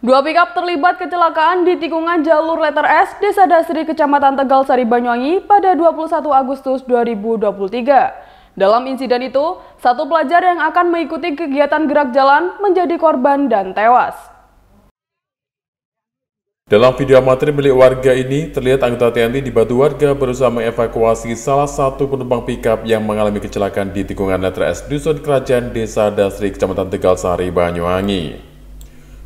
Dua pikap terlibat kecelakaan di tikungan jalur letter S Desa Dasri, Kecamatan Tegal Sari, Banyuwangi pada 21 Agustus 2023. Dalam insiden itu, satu pelajar yang akan mengikuti kegiatan gerak jalan menjadi korban dan tewas. Dalam video amatir milik warga ini, terlihat anggota TNI dibantu warga berusaha mengevakuasi salah satu penumpang pikap yang mengalami kecelakaan di tikungan letter S Dusun Kerajaan Desa Dasri, Kecamatan Tegal Sari, Banyuwangi.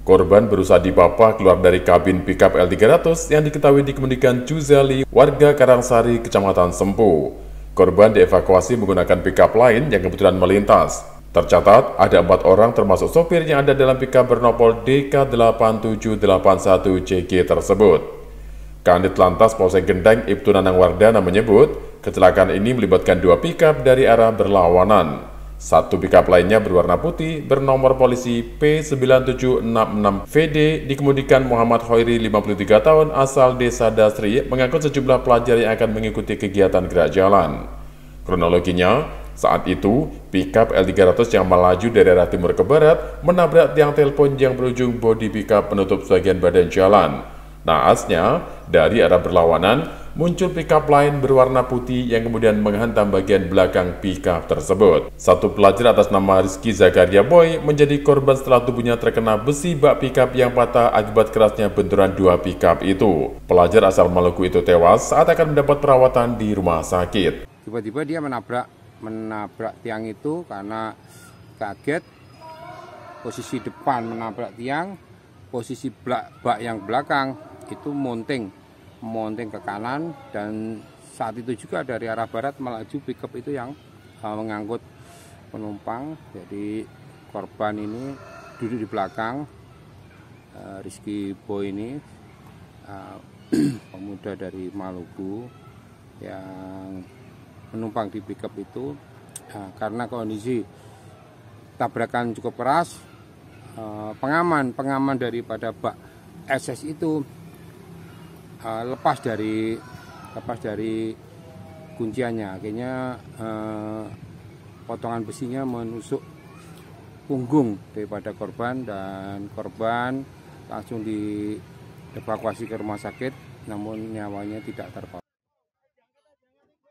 Korban berusaha dipapah keluar dari kabin pickup L300 yang diketahui dikemudikan Juzali, warga Karangsari, Kecamatan Sempu. Korban dievakuasi menggunakan pickup lain yang kebetulan melintas. Tercatat, ada empat orang termasuk sopir yang ada dalam pickup bernopol DK8781CG tersebut. Kanit Lantas Polsek Gendeng Ibtu Nanang Wardana menyebut, kecelakaan ini melibatkan dua pickup dari arah berlawanan. Satu pickup lainnya berwarna putih bernomor polisi P9766VD dikemudikan Muhammad Hoiri 53 tahun asal desa Dasri mengangkut sejumlah pelajar yang akan mengikuti kegiatan gerak jalan. Kronologinya, saat itu pickup L300 yang melaju dari arah timur ke barat menabrak tiang telepon yang berujung bodi pickup penutup sebagian badan jalan. Naasnya, dari arah berlawanan, muncul pickup lain berwarna putih yang kemudian menghantam bagian belakang pickup tersebut. Satu pelajar atas nama Rizky Zakaria Boy menjadi korban setelah tubuhnya terkena besi bak pickup yang patah akibat kerasnya benturan dua pickup itu. Pelajar asal Maluku itu tewas saat akan mendapat perawatan di rumah sakit. Tiba-tiba dia menabrak menabrak tiang itu karena kaget posisi depan menabrak tiang posisi bak yang belakang itu mounting mounting ke kanan dan saat itu juga dari arah barat melaju pickup itu yang uh, mengangkut penumpang. Jadi korban ini duduk di belakang uh, Rizky Boy ini uh, pemuda dari Maluku yang menumpang di pickup itu. Uh, karena kondisi tabrakan cukup keras pengaman pengaman daripada bak SS itu uh, lepas dari lepas dari kunciannya akhirnya uh, potongan besinya menusuk punggung daripada korban dan korban langsung dievakuasi ke rumah sakit namun nyawanya tidak terpakai.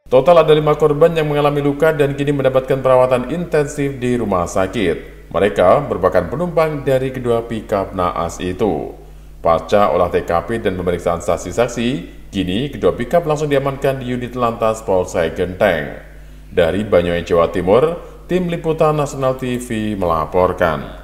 Total ada lima korban yang mengalami luka dan kini mendapatkan perawatan intensif di rumah sakit. Mereka merupakan penumpang dari kedua pickup naas itu. Pasca olah TKP dan pemeriksaan saksi-saksi, kini kedua pickup langsung diamankan di unit lantas Polsek Genteng. Dari Banyuwangi, Jawa Timur, tim Liputan Nasional TV melaporkan.